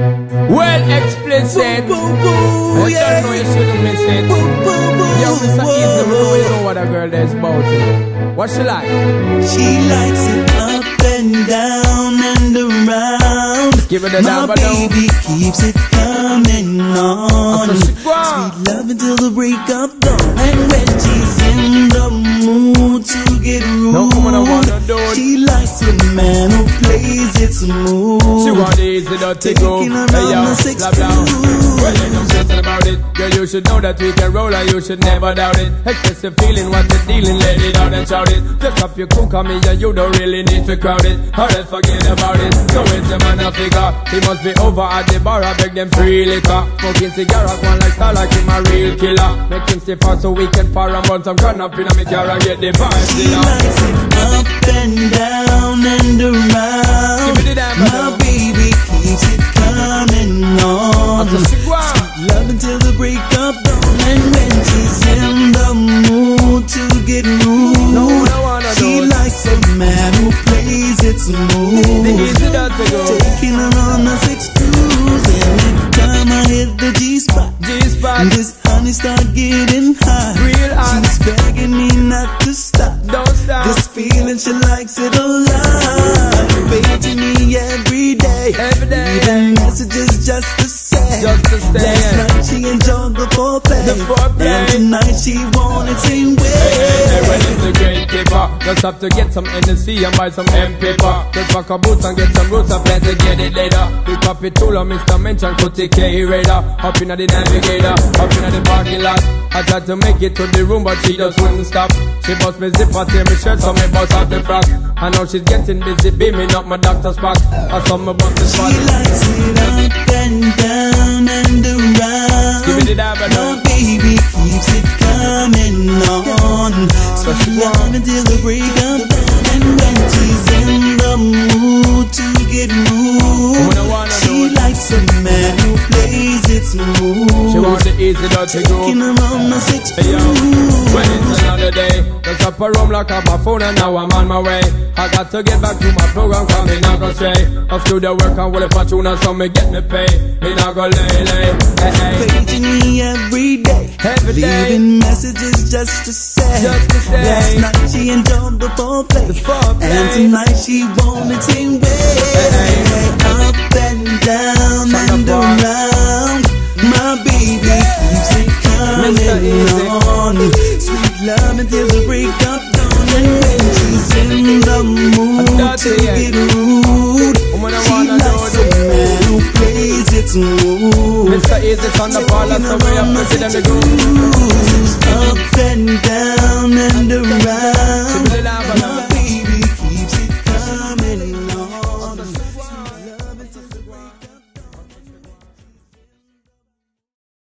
Well explicit. Boo, boo, boo, You yeah. don't know you shouldn't miss it. Boo, boo, boo, Yo, Mr. boo. Easy, know you know what a girl is about. it. What she like? She likes it up and down and around. Give it a My dabba down. baby keeps it coming on. That's what she want. Sweet love until the break of dawn. And when she's in the mood get rude, No woman I wanna do it. she likes a man who plays it smooth. She want easy dirty her Hey yo, blah blah. Well, ain't no stressing about it. Girl, you should know that we can roll and you should never doubt it. Express the feeling, what you're dealing, let it out and shout it. Just up your cool, on me and you don't really need to crowd it. Or else forget about it. So it's the man a figure. He must be over at the bar, I beg them free liquor. Smoking cigarettes, one like star like him a real killer. Make him stay fast so we can par and burn some gun up in a me car and get the vibes She likes it up and down and around. Give me the damn My baby keeps it coming on. Go. Love until the break of dawn. And when she's in the mood to get rude, No, no she it. likes a man who plays it smooth. The easy dirty go. Taking her on a six cruise. Anytime I hit the G spot. G-spot. This honey start getting high. Real hot. She's begging me not to stop. Don't stop. This feeling, she likes it a lot. Paging me every day. Every day. Leaving messages just to say. Just to say, Last night she enjoyed the foreplay. The foreplay. And tonight she want it same way. Just have to get some NC and buy some M paper. Just pack a boots and get some roots and plan to get it later. Pick up it tool on Mr. Mention, put the K radar. Up in the navigator, up in the parking lot. I tried to make it to the room, but she just wouldn't stop. She bust me zipper, tear me shirt, so me bust out the frock. I know she's getting busy, beaming up my doctor's back. I saw me bust the She spot. likes it up and down and around. Give the dab My baby keeps it coming on. Sweet love until the break of dawn. And when she's in the mood to get rude, Woman, I wanna she it. likes a man who plays it smooth. She want the easy dirty Taking groove. her on a six Hey yo, when it's another day up a room, lock up my phone and now I'm on my way I got to get back to my program, cause me not go stray Off to the work and will if I tune so me get me pay Me not go lay, lay, hey, hey Paging me every day. Every day. Leaving messages just to say. Just to say. Last night she enjoyed the foreplay. The foreplay. And tonight she wanted same way. Hey. Up and down Shut and around. My baby keeps it coming on. Love until the break of dawn. And when she's in the mood to get rude, she wanna likes a man who plays it smooth. Mr. Easy on the ball, that's the way I'm putting them to